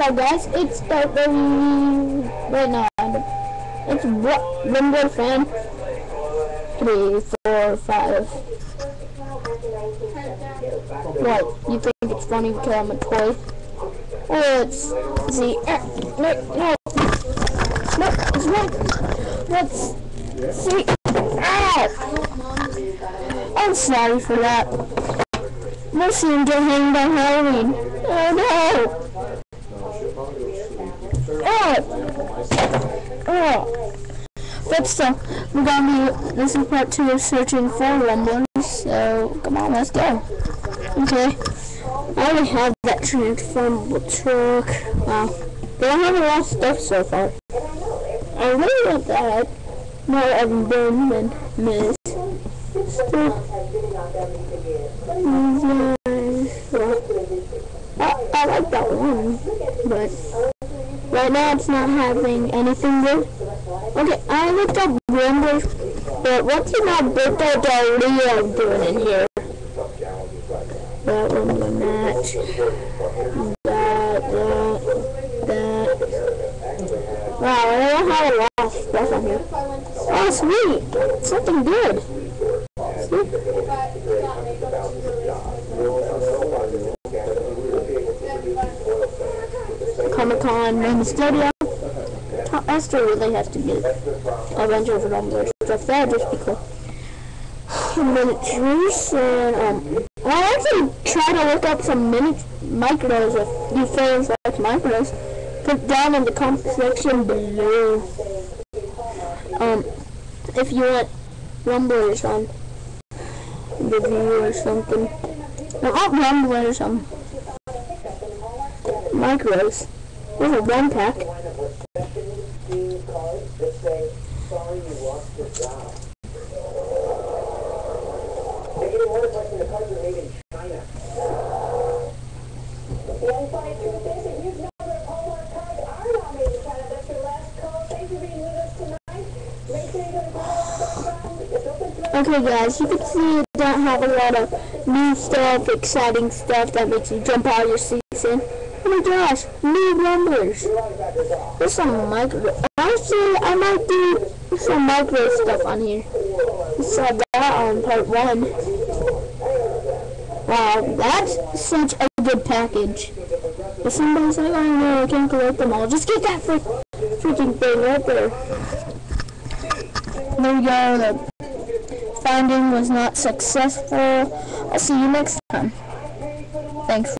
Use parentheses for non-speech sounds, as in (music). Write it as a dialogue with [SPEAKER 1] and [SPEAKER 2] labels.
[SPEAKER 1] Hello guys, it's the wait no, it's what Rumbler fan. Three, four, five. What? You think it's funny because I'm a toy? Let's see. Uh, no, no, no, it's not. Let's see. Ah! I'm sorry for that. We'll see him hanged on Halloween. Oh no! Oh! But still, we're gonna be, this is part two of searching for rumblers, so come on, let's go. Okay. I already have that transformable truck. Wow. They don't have a lot of stuff so far. I really want that. More of them than miss. Still. Mm, I, I like that one, but Right now it's not having anything good. Okay, I looked up Rumble, but what's in Alberto Del Rio doing in here? That one, the match. That, that, that. Wow, I don't have a lot of stuff on here. Oh, sweet! Something good. Comic Con main studio. Esther really has to get Avengers and all those stuff. That just be cool. (sighs) Miniatures and um, I actually try to look up some mini micros if you fans like micros. Put down in the comment section below. Um, if you want rumblers on review or something. No, not rumblers, um, micros. A one pack. Okay guys, you can see it don't have a lot of new stuff, exciting stuff that makes you jump out of your seats in. Oh my gosh, new rumblers. There's some micro. Actually, I might do some micro stuff on here. We that on part one. Wow, that's such a good package. If somebody's like, oh no, I can't collect them all, just get that fr freaking thing right there. There we go. The finding was not successful. I'll see you next time. Thanks.